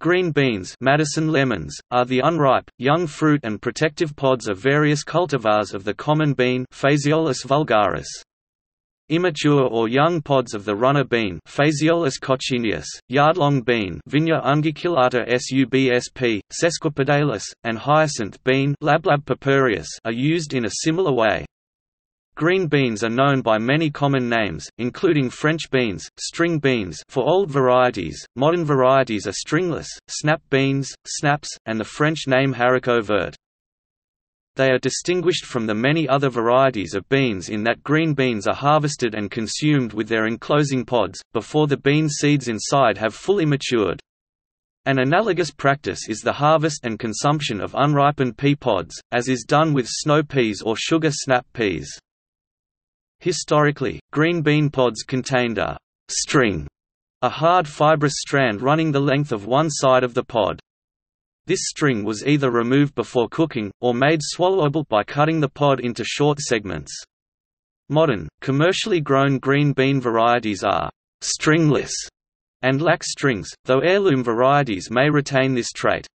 Green beans Madison Lemmons, are the unripe, young fruit and protective pods of various cultivars of the common bean Phaseolus vulgaris. Immature or young pods of the runner bean Phaseolus coccineus, yardlong bean Vigna unguiculata subsp, sesquipedalis, and hyacinth bean Lablab purpureus are used in a similar way. Green beans are known by many common names, including French beans, string beans for old varieties, modern varieties are stringless, snap beans, snaps, and the French name haricot vert. They are distinguished from the many other varieties of beans in that green beans are harvested and consumed with their enclosing pods, before the bean seeds inside have fully matured. An analogous practice is the harvest and consumption of unripened pea pods, as is done with snow peas or sugar snap peas. Historically, green bean pods contained a string, a hard fibrous strand running the length of one side of the pod. This string was either removed before cooking, or made swallowable by cutting the pod into short segments. Modern, commercially grown green bean varieties are «stringless» and lack strings, though heirloom varieties may retain this trait.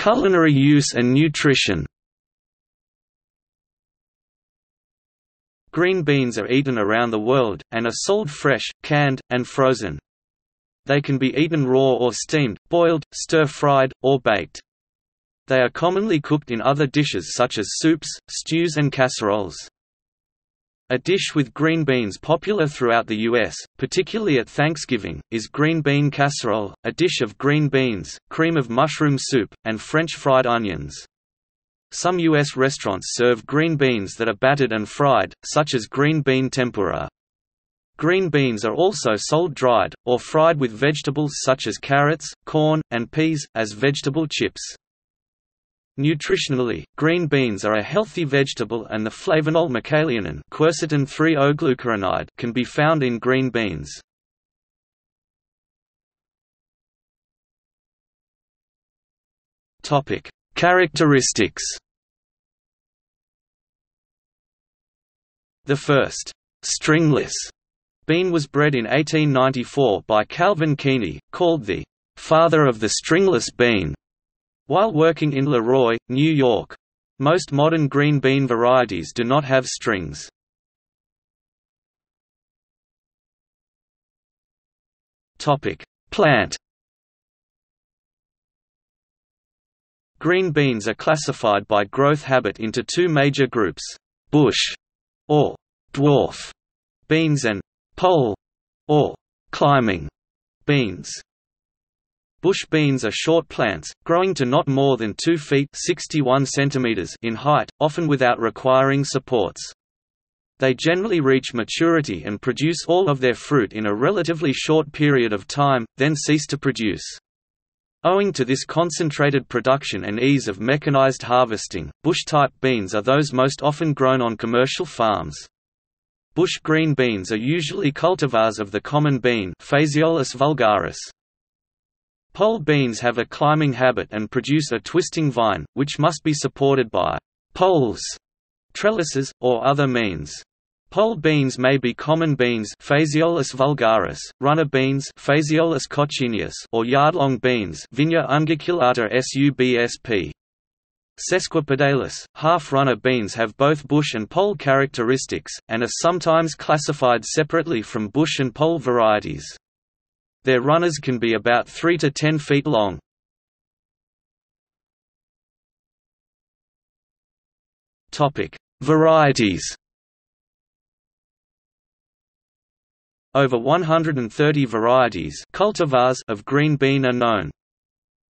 Culinary use and nutrition Green beans are eaten around the world, and are sold fresh, canned, and frozen. They can be eaten raw or steamed, boiled, stir-fried, or baked. They are commonly cooked in other dishes such as soups, stews and casseroles. A dish with green beans popular throughout the U.S., particularly at Thanksgiving, is green bean casserole, a dish of green beans, cream of mushroom soup, and French fried onions. Some U.S. restaurants serve green beans that are battered and fried, such as green bean tempura. Green beans are also sold dried, or fried with vegetables such as carrots, corn, and peas, as vegetable chips. Nutritionally, green beans are a healthy vegetable and the flavonol miquelianin quercetin 3-O-glucuronide can be found in green beans. Topic: Characteristics The first «stringless» bean was bred in 1894 by Calvin Keeney, called the «father of the stringless bean», while working in Leroy, New York. Most modern green bean varieties do not have strings. Plant Green beans are classified by growth habit into two major groups, bush or dwarf beans and pole or climbing beans. Bush beans are short plants, growing to not more than 2 feet 61 centimeters in height, often without requiring supports. They generally reach maturity and produce all of their fruit in a relatively short period of time, then cease to produce. Owing to this concentrated production and ease of mechanized harvesting, bush-type beans are those most often grown on commercial farms. Bush green beans are usually cultivars of the common bean Phaseolus vulgaris. Pole beans have a climbing habit and produce a twisting vine, which must be supported by poles, trellises, or other means. Pole beans may be common beans Phaseolus vulgaris, runner beans Phaseolus coccineus or yardlong beans Vigna unguiculata subsp. Sesquipedalis, half-runner beans have both bush and pole characteristics, and are sometimes classified separately from bush and pole varieties. Their runners can be about 3 to 10 feet long. Varieties Over 130 varieties cultivars of green bean are known.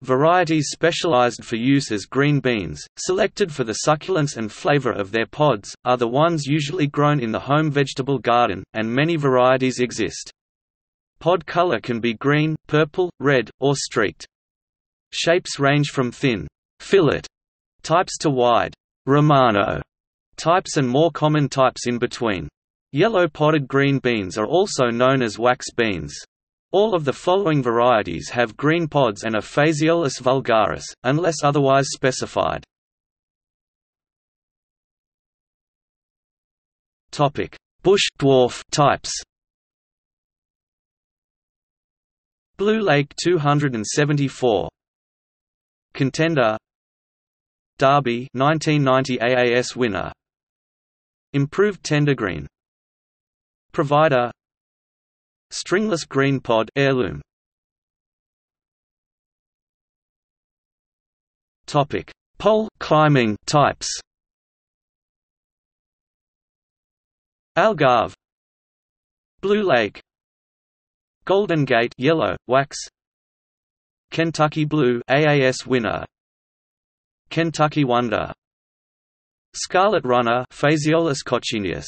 Varieties specialized for use as green beans, selected for the succulence and flavor of their pods, are the ones usually grown in the home vegetable garden, and many varieties exist. Pod color can be green, purple, red, or streaked. Shapes range from thin, fillet types to wide, Romano types and more common types in between. Yellow potted green beans are also known as wax beans. All of the following varieties have green pods and are Phaseolus vulgaris, unless otherwise specified. Bush dwarf types Blue Lake 274 Contender. Derby 1990 AAS winner. Improved tender green. Provider. Stringless green pod heirloom. Topic. Pole climbing types. Algarve. Blue Lake Golden Gate yellow wax. Kentucky Blue AAS winner. Kentucky Wonder. Scarlet Runner Phaseolus coccineus.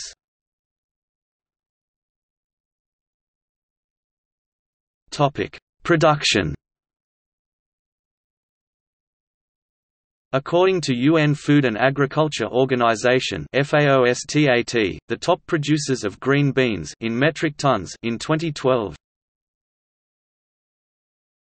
Topic Production. According to UN Food and Agriculture Organization (FAOSTAT), the top producers of green beans in metric tons in 2012